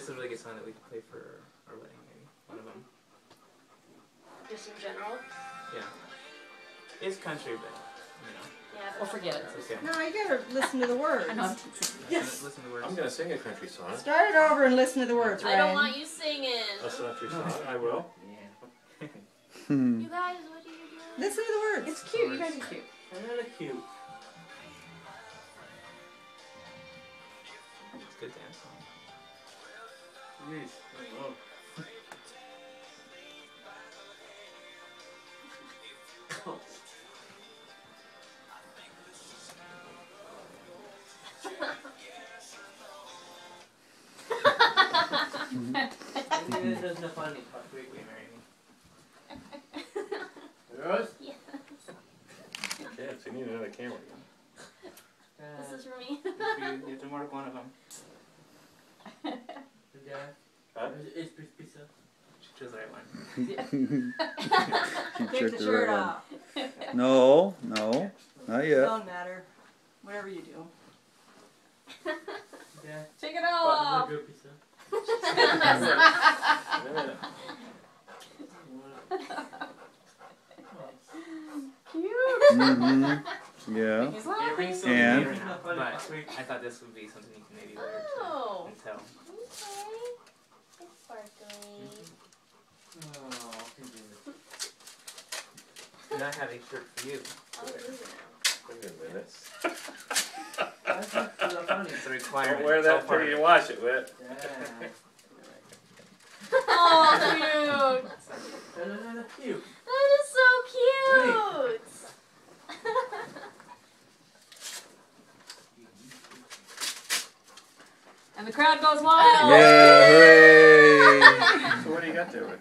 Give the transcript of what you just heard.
This is a really good song that we could play for our wedding, maybe. One of them. Just in general. Yeah. It's country, but, you know, Yeah. Well, forget it. okay. No, you gotta listen to the words. I know I'm. Listen, listen to the words. I'm gonna sing a country song. Start it over and listen to the words, right? I don't Ryan. want you singing. A country song. I will. Yeah. You guys, what are you doing? Listen to the words. It's cute. You guys are cute. Kinda cute. It's a good dance song. There's no fun in Park Week, we marry me. Rose? Yeah. Okay, so you need another camera. Uh, this is for me. you, you have to mark one of them. Yeah. Huh? It's pizza. She chose the right one. She Take the the shirt right one. off. No, no, not yet. Don't matter. Whatever you do. Yeah. Take it all off. good pizza. Cute. Mm-hmm. Yeah. He's It laughing. rings so And? weird now, but I thought this would be something you can maybe wear Oh. to and tell. Okay. It's sparkly. And I have a shirt for you. I'll lose it now. Wait a minute. It's a requirement. Don't wear It's all that part till of you it. wash it, Whit. Oh, cute. That is so cute. And the crowd goes wild. Yeah, hooray! So what do you got there, Whit?